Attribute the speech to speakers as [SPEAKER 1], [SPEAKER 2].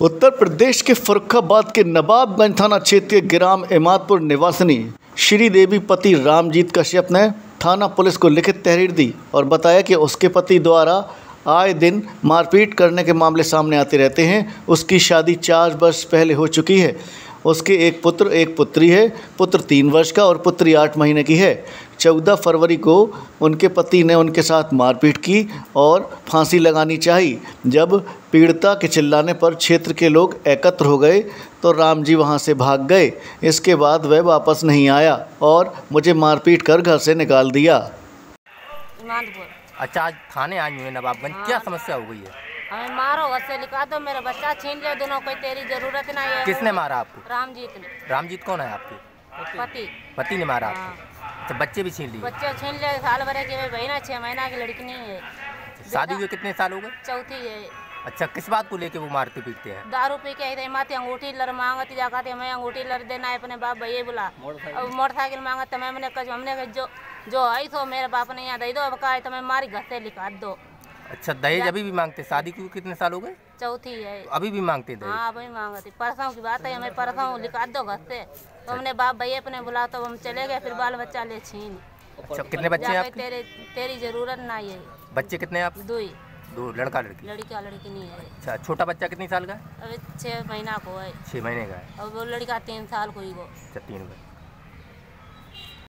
[SPEAKER 1] उत्तर प्रदेश के फरुखाबाद के नवाबगंज थाना क्षेत्र के ग्राम इमादपुर निवासिनी श्रीदेवी पति रामजीत कश्यप ने थाना पुलिस को लिखित तहरीर दी और बताया कि उसके पति द्वारा आए दिन मारपीट करने के मामले सामने आते रहते हैं। उसकी शादी चार वर्ष पहले हो चुकी है। उसके एक पुत्र एक पुत्री है। पुत्र तीन वर्ष का और पुत्री आठ महीने की है। चौदह फरवरी को उनके पति ने उनके साथ मारपीट की और फांसी लगानी चाहिए जब पीड़िता के चिल्लाने पर क्षेत्र के लोग एकत्र हो गए तो राम जी वहाँ से भाग गए। इसके बाद वह वापस नहीं आया और मुझे मारपीट कर घर से निकाल दिया।
[SPEAKER 2] अच्छा आज थाने आई हुई है नवाबगंज। क्या समस्या हो गई है?
[SPEAKER 3] हमें मारो घर से निकाल दो मेरा बच्चा छीन ले दोनों कोई तेरी ज़रूरत नहीं है।
[SPEAKER 2] किसने मारा आपको?
[SPEAKER 3] रामजीत ने।
[SPEAKER 2] रामजीत कौन है आपके?
[SPEAKER 3] पति।
[SPEAKER 2] पति ने मारा
[SPEAKER 3] हाँ।
[SPEAKER 2] आपको अच्छा बच्चे भी छीन लिए?
[SPEAKER 3] बच्चे छीन ले साल भरे की बहना छह महीना की लड़की नहीं है।
[SPEAKER 2] शादी हुए कितने साल हो गए?
[SPEAKER 3] चौथी है।
[SPEAKER 2] अच्छा किस बात को लेके वो मारते पीटते हैं?
[SPEAKER 3] दारू पी के आई माते अंगूठी लड़ मांगती जाकर मैं अंगूठी लड़ देना है अपने बाप भैया बुला। अब मोटरसाइकिल मांगा तो मैं मैंने हमने जो जो आई तो मेरे बाप ने यहाँ दे दो अब कहा तो मैं मारी घर से लिखा दो।
[SPEAKER 2] अच्छा दहेज अभी भी मांगते? शादी को कितने साल हो गए?
[SPEAKER 3] चौथी है।
[SPEAKER 2] तो अभी भी मांगते दहेज?
[SPEAKER 3] हाँ अभी मांगती। परसों की बात है हमें परसों लिखा दो घर से। तो हमने बाप भैया अपने बुला तो हम चले गए फिर बाल बच्चा ले छीन।
[SPEAKER 2] अच्छा कितने बच्चे हैं आपके?
[SPEAKER 3] तेरे तेरी ज़रूरत ना है
[SPEAKER 2] बच्चे कितने हैं आप?
[SPEAKER 3] दुई
[SPEAKER 2] दो लड़का लड़की?
[SPEAKER 3] लड़का लड़की नहीं है।
[SPEAKER 2] अच्छा छोटा बच्चा कितने साल का
[SPEAKER 3] अभी छः महीना को है।
[SPEAKER 2] छः महीने का है।
[SPEAKER 3] और वो लड़का तीन साल को ही को
[SPEAKER 2] अच्छा तीन का